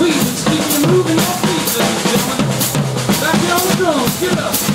please, it's keeping you moving off feet, ladies and gentlemen. Back here on the drums, get up.